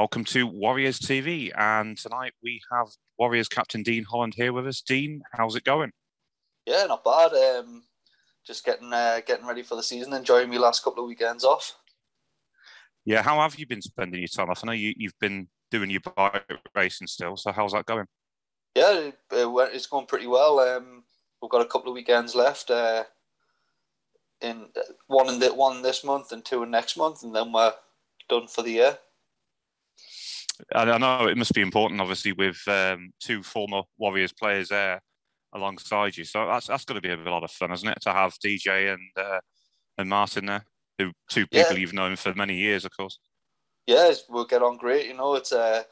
Welcome to Warriors TV, and tonight we have Warriors captain Dean Holland here with us. Dean, how's it going? Yeah, not bad. Um, just getting uh, getting ready for the season, enjoying my last couple of weekends off. Yeah, how have you been spending your time off? I know you, you've been doing your bike racing still, so how's that going? Yeah, it, it's going pretty well. Um, we've got a couple of weekends left. Uh, in one in the, one this month and two in next month, and then we're done for the year. I know it must be important, obviously, with um, two former Warriors players there alongside you. So that's that's going to be a lot of fun, isn't it, to have DJ and uh, and Martin there, who two people yeah. you've known for many years, of course. Yeah, we'll get on great. You know, it's uh,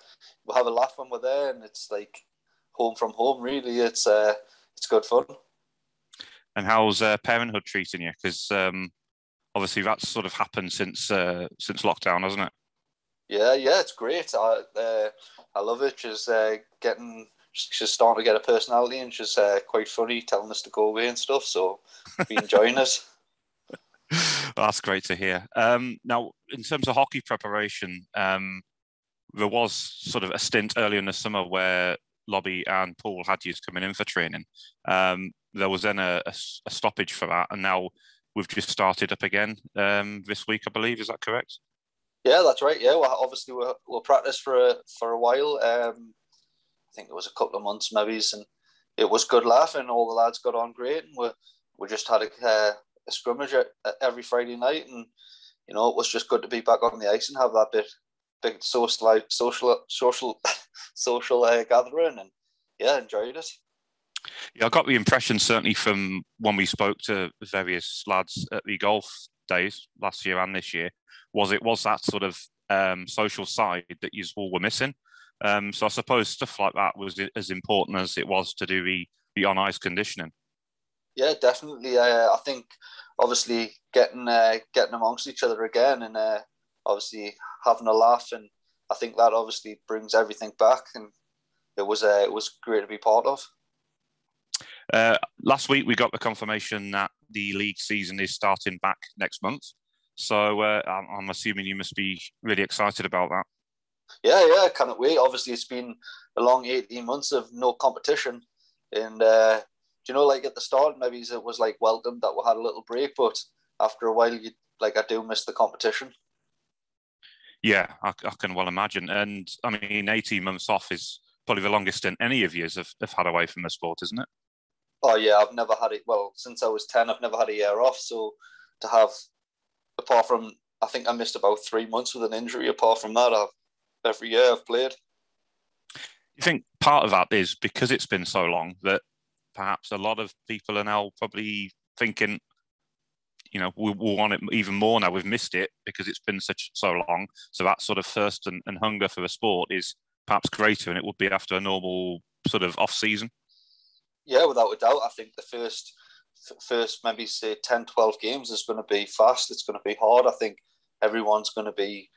we'll have a laugh when we're there, and it's like home from home. Really, it's uh, it's good fun. And how's uh, parenthood treating you? Because um, obviously that's sort of happened since uh, since lockdown, hasn't it? Yeah, yeah, it's great. I uh, I love it. She's uh, getting, she's starting to get a personality, and she's uh, quite funny, telling us to go away and stuff. So, be enjoying it. That's great to hear. Um, now, in terms of hockey preparation, um, there was sort of a stint earlier in the summer where Lobby and Paul had you coming in for training. Um, there was then a, a, a, stoppage for that, and now we've just started up again um, this week, I believe. Is that correct? Yeah, that's right. Yeah, well, obviously we'll, we'll practice for a, for a while. Um, I think it was a couple of months, maybe, and it was good laughing. All the lads got on great, and we we just had a, uh, a scrimmage every Friday night, and you know it was just good to be back on the ice and have that bit big social social social social uh, gathering, and yeah, enjoyed it. Yeah, I got the impression certainly from when we spoke to various lads at the golf days last year and this year was it was that sort of um, social side that you all were missing. Um, so I suppose stuff like that was as important as it was to do the, the on ice conditioning. Yeah, definitely. Uh, I think obviously getting uh, getting amongst each other again and uh, obviously having a laugh and I think that obviously brings everything back and it was uh, it was great to be part of. Uh, last week we got the confirmation that the league season is starting back next month. So uh, I'm, I'm assuming you must be really excited about that. Yeah, yeah, I cannot wait. Obviously, it's been a long 18 months of no competition. And, uh, you know, like at the start, maybe it was like welcome that we had a little break, but after a while, you like I do miss the competition. Yeah, I, I can well imagine. And I mean, 18 months off is probably the longest stint any of you have, have had away from the sport, isn't it? Oh, yeah, I've never had it. Well, since I was 10, I've never had a year off. So to have apart from I think I missed about three months with an injury. Apart from that, I've every year I've played. You think part of that is because it's been so long that perhaps a lot of people are now probably thinking, you know, we, we want it even more now. We've missed it because it's been such so long. So that sort of thirst and, and hunger for the sport is perhaps greater and it would be after a normal sort of off season. Yeah, without a doubt. I think the first first maybe say 10 12 games is going to be fast. It's going to be hard. I think everyone's going to be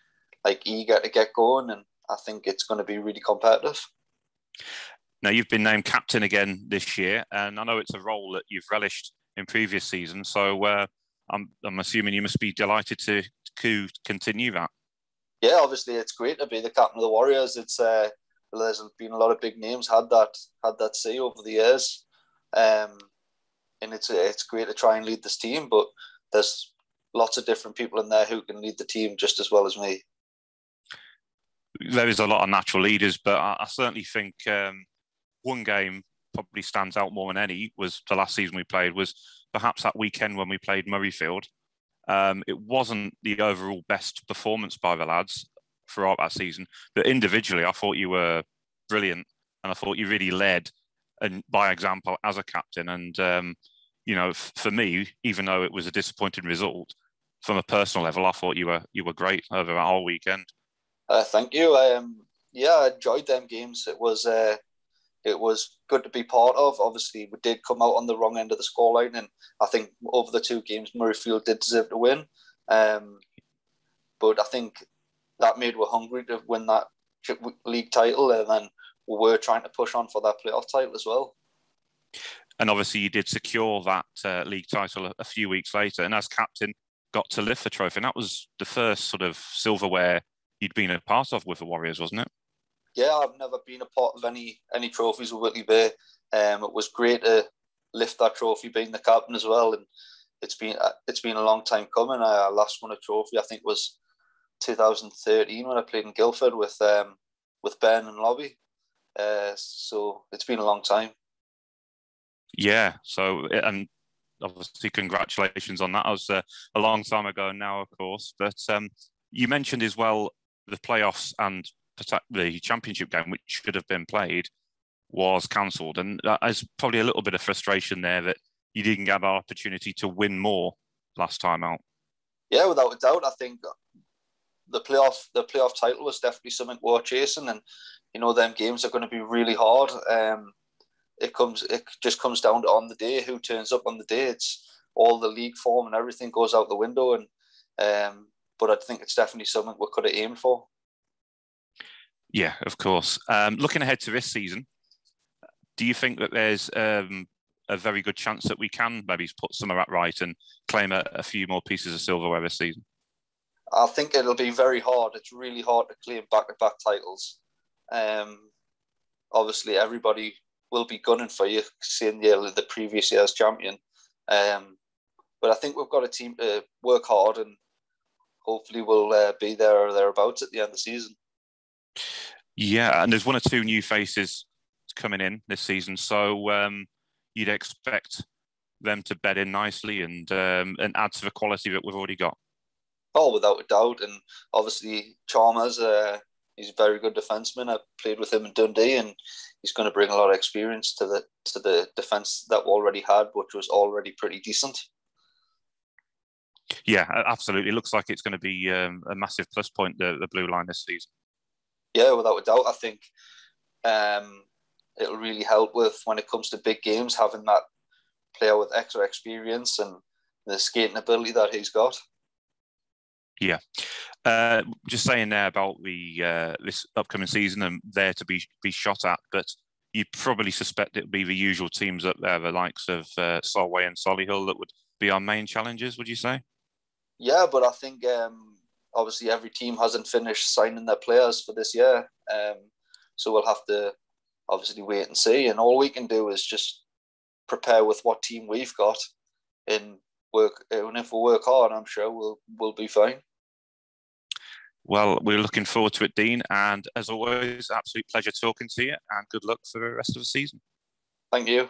like eager to get going and i think it's going to be really competitive. Now you've been named captain again this year and i know it's a role that you've relished in previous seasons so uh, I'm, I'm assuming you must be delighted to, to continue that. Yeah obviously it's great to be the captain of the warriors. It's uh, there's been a lot of big names had that had that say over the years um, and it's it's great to try and lead this team. But there's lots of different people in there who can lead the team just as well as me. There is a lot of natural leaders, but I, I certainly think um, one game probably stands out more than any was the last season we played was perhaps that weekend when we played Murrayfield. Um, it wasn't the overall best performance by the lads throughout that season, but individually, I thought you were brilliant, and I thought you really led and by example as a captain. And um, you know, f- for me, even though it was a disappointing result, from a personal level, I thought you were you were great over that whole weekend. Uh, thank you. Um, yeah, I enjoyed them games. It was uh, it was good to be part of. Obviously, we did come out on the wrong end of the scoreline, and I think over the two games, Murrayfield did deserve to win. Um, but I think that made we hungry to win that league title, and then we were trying to push on for that playoff title as well. And obviously, you did secure that uh, league title a, a, few weeks later, and as captain, got to lift the trophy. And that was the first sort of silverware you'd been a part of with the Warriors, wasn't it? Yeah, I've never been a part of any any trophies with Whitley Bay. Um, it was great to lift that trophy, being the captain as well, and it's been it's been a long time coming. I last won a trophy, I think, was 2013 when I played in Guildford with um, with Ben and Lobby. Uh, so it's been a long time. Yeah. So and obviously congratulations on that. That was uh, a long time ago now, of course. But um, you mentioned as well the playoffs and the championship game, which should have been played, was cancelled, and there's probably a little bit of frustration there that you didn't get the opportunity to win more last time out. Yeah, without a doubt, I think the playoff the playoff title was definitely something worth chasing, and you know them games are going to be really hard. Um, it comes it just comes down to on the day who turns up on the day. It's all the league form and everything goes out the window, and um, but I think it's definitely something we could have aimed for. Yeah, of course. Um, looking ahead to this season, do you think that there's um, a very good chance that we can maybe put some of that right and claim a, a few more pieces of silverware this season? I think it'll be very hard. It's really hard to claim back-to-back titles. Um, obviously, everybody will be gunning for you, seeing the, the previous year's champion. Um, but I think we've got a team to work hard and hopefully we'll uh, be there or thereabouts at the end of the season. Yeah, and there's one or two new faces coming in this season, so um, you'd expect them to bed in nicely and um, and add to the quality that we've already got. Oh, without a doubt, and obviously Chalmers, uh, he's a very good defenseman. I played with him in Dundee, and he's going to bring a lot of experience to the to the defense that we already had, which was already pretty decent. Yeah, absolutely. It looks like it's going to be um, a massive plus point the, the blue line this season. Yeah, without a doubt. I think um, it'll really help with when it comes to big games having that player with extra experience and the skating ability that he's got. Yeah, uh, just saying there about the uh, this upcoming season and there to be be shot at, but you probably suspect it would be the usual teams up there, the likes of uh, Solway and Solihull, that would be our main challenges. Would you say? Yeah, but I think um, obviously every team hasn't finished signing their players for this year, um, so we'll have to obviously wait and see. And all we can do is just prepare with what team we've got, and work. And if we work hard, I'm sure we'll we'll be fine. Well, we're looking forward to it, Dean. And as always, absolute pleasure talking to you and good luck for the rest of the season. Thank you.